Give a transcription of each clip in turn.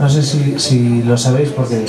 no sé si, si lo sabéis porque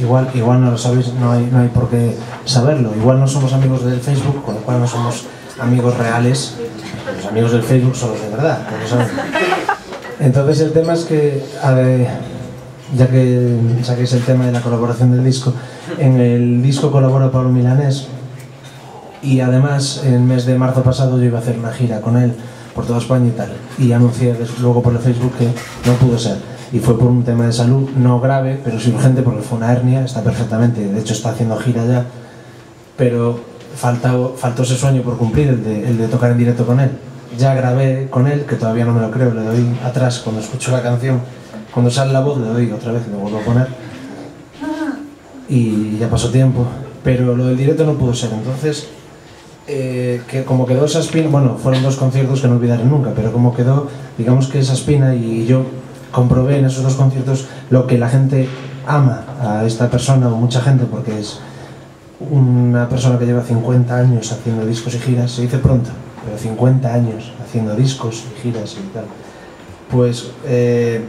igual, igual no lo sabéis, no hay, no hay por qué saberlo. Igual no somos amigos del Facebook, con lo cual no somos amigos reales. Los amigos del Facebook son los de verdad, como saben. Entonces el tema es que, ya que saquéis el tema de la colaboración del disco, en el disco colabora Pablo Milanés y además en el mes de marzo pasado yo iba a hacer una gira con él por toda España y tal. Y anuncié luego por el Facebook que no pudo ser. Y fue por un tema de salud no grave, pero sí urgente porque fue una hernia, está perfectamente, de hecho está haciendo gira ya, pero faltó, faltó ese sueño por cumplir, el de, el de tocar en directo con él. Ya grabé con él, que todavía no me lo creo, le doy atrás cuando escucho la canción, cuando sale la voz le doy otra vez, le vuelvo a poner. Y ya pasó tiempo, pero lo del directo no pudo ser, entonces eh, que como quedó esa espina, bueno, fueron dos conciertos que no olvidaré nunca, pero como quedó, digamos que esa espina y yo comprobé en esos dos conciertos lo que la gente ama a esta persona o mucha gente porque es una persona que lleva 50 años haciendo discos y giras, se dice pronto, pero 50 años haciendo discos y giras y tal. Pues eh,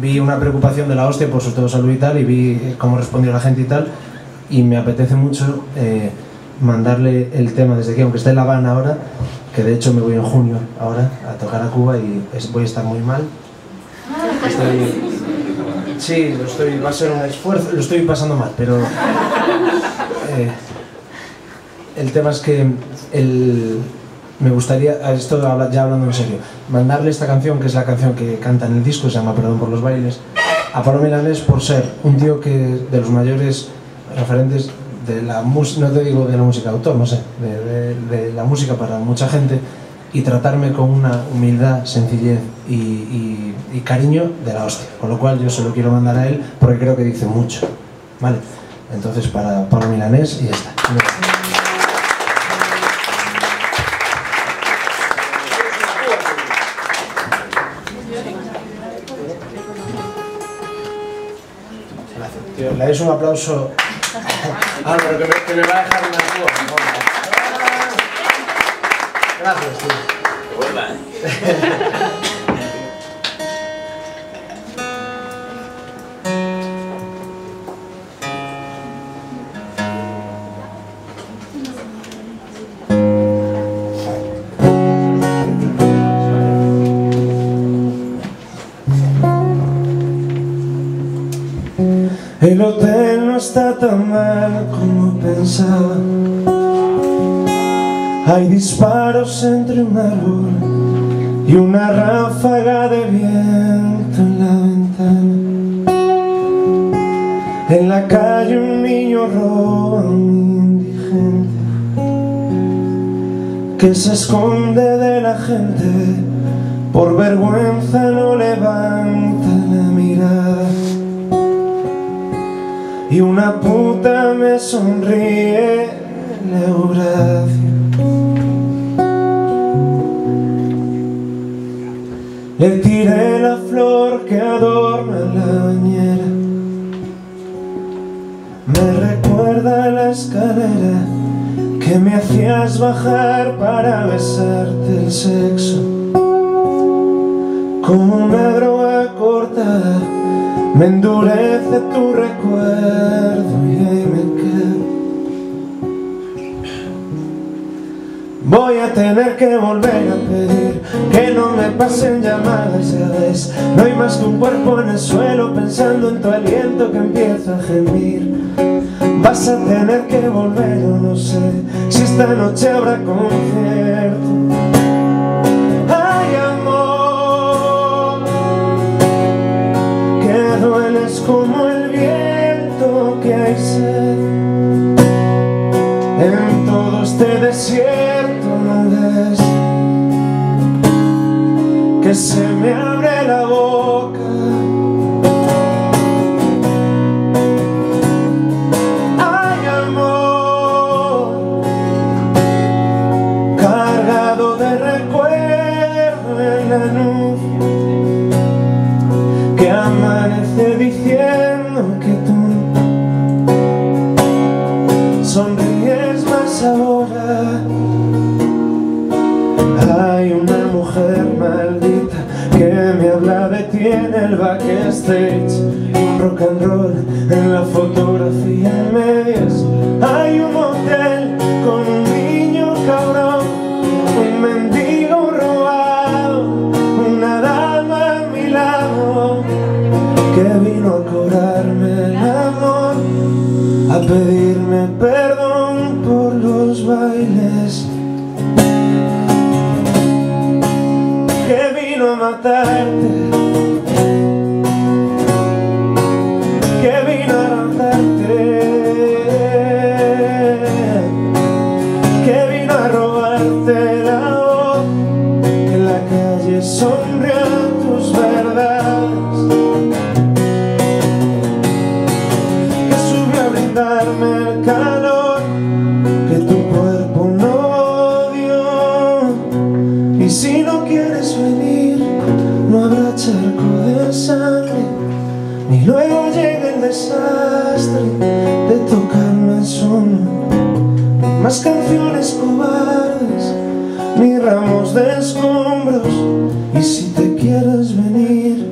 vi una preocupación de la hostia por su estado salud y tal, y vi cómo respondió la gente y tal, y me apetece mucho eh, mandarle el tema desde aquí, aunque esté en La Habana ahora, que de hecho me voy en junio ahora a tocar a Cuba y voy a estar muy mal. Sí, lo estoy, va a ser un esfuerzo, lo estoy pasando mal, pero eh, el tema es que el, me gustaría, esto ya hablando en serio, mandarle esta canción, que es la canción que canta en el disco, se llama Perdón por los bailes, a Pablo Milanés por ser un tío que de los mayores referentes de la música, no te digo de la música autor, no sé, de la música para mucha gente y tratarme con una humildad, sencillez y, cariño de la hostia. Con lo cual yo se lo quiero mandar a él porque creo que dice mucho. ¿Vale? Entonces para Pablo Milanés y ya está. Gracias. Le dais un aplauso. Ah, pero que me, que me va a dejar una púa. Gracias, tío. El hotel no está tan mal como pensaba. Hay disparos entre un árbol y una ráfaga de viento en la ventana. En la calle un niño roba a un indigente que se esconde de la gente. Por vergüenza no levanta la mirada. Y una puta me sonríe en Le tiré la flor que adorna la bañera. Me recuerda la escalera que me hacías bajar para besarte el sexo. Como una droga cortada me endurece tu recuerdo Voy a tener que volver a pedir que no me pasen llamadas, ya ves. No hay más que un cuerpo en el suelo pensando en tu aliento que empieza a gemir. Vas a tener que volver o no sé si esta noche habrá concierto. Que me habla de ti en el backstage. Un rock and roll en la fotografía en medias Hay un hotel con un niño cabrón Un mendigo robado Una dama a mi lado Que vino a cobrarme el amor A pedirme perdón por los bailes matarte ni ramos de escombros. Y si te quieres venir,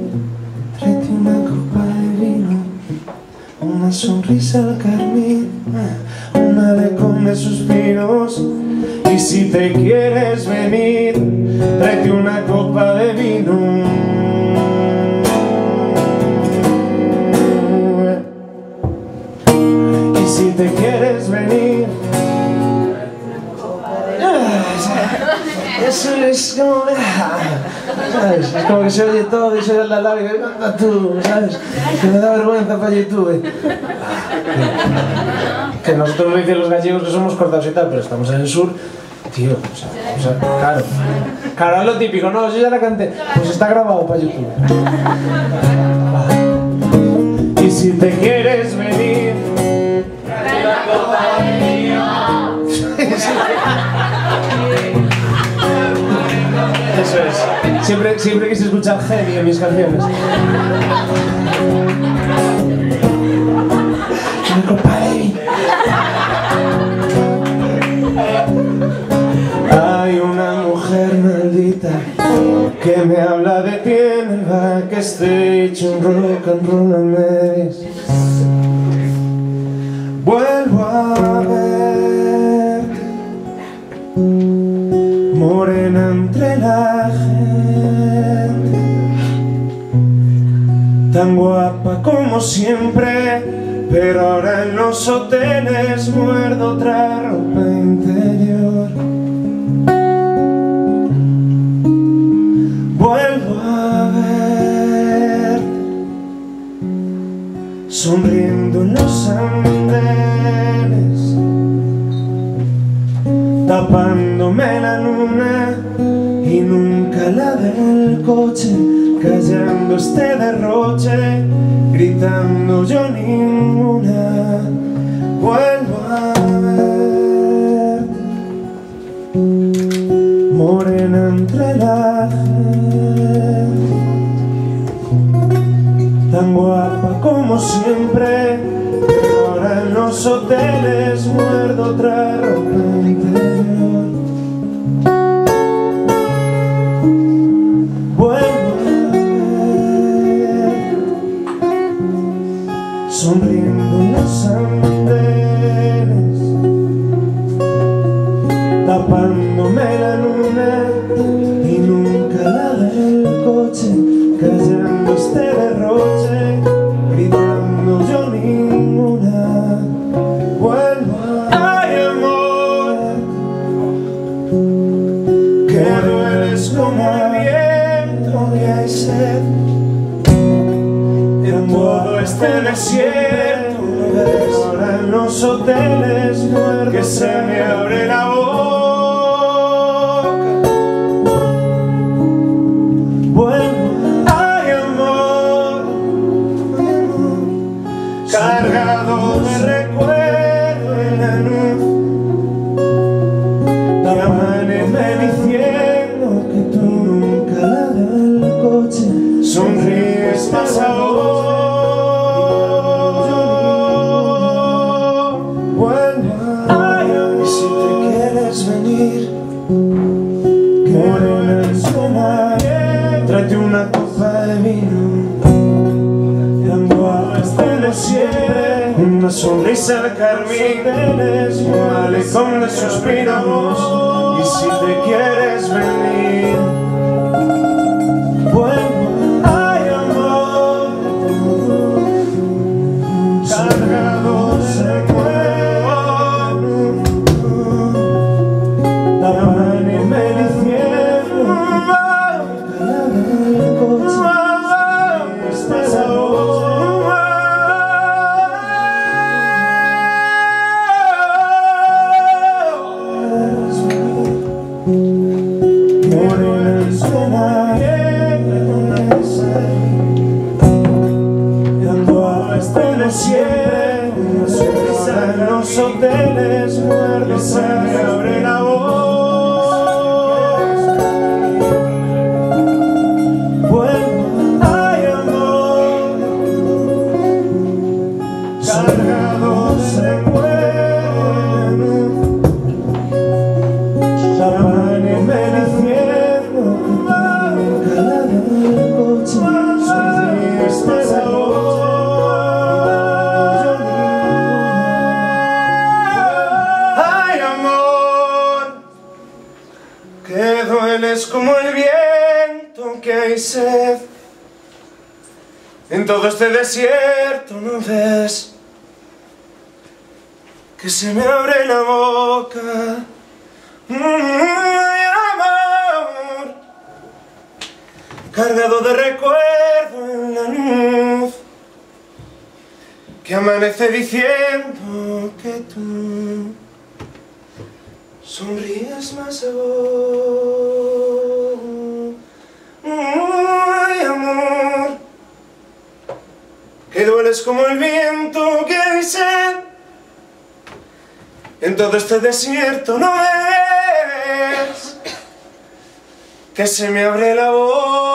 tráete una copa de vino Una sonrisa al carmín, un alecón de suspiros. Y si te quieres venir, tráete una copa de vino. Y si te quieres venir Eso es como... ¿sabes? Es como que se oye todo y se oye la larga y tú, ¿sabes? Que me da vergüenza para YouTube Que nosotros dicen los gallegos que somos cortados y tal Pero estamos en el sur Tío, o sea, o sea, claro. Claro, es lo típico, no, yo ya la canté. Pues está grabado para YouTube. Y si te quieres venir Siempre, siempre quise escuchar heavy en mis canciones. Hay una mujer maldita que me habla de ti en el backstage, un rock and roll a. Vuelvo a verte tan guapa como siempre, pero ahora en los hoteles muerdo otra ropa interior. Vuelvo a ver sonriendo en los andenes tapándome la luna y nunca la del coche, callando este derroche, gritando yo ninguna, vuelvo a ver, morena entre la gente, tan guapa como siempre, pero ahora en los hoteles muerdo otra ropa sonriendo en los andenes, tapándome la luna desierto ahora en los hoteles que se me abre la una sonrisa de carmín, un malecón de suspiros, y si te quieres venir, Amen. Todo este desierto no ves que se me abre la boca. Ay, amor, cargado de recuerdo en la luz que amanece diciendo que tú sonríes más a vos. Dueles como el viento que sed. En todo este desierto no ves que se me abre la voz.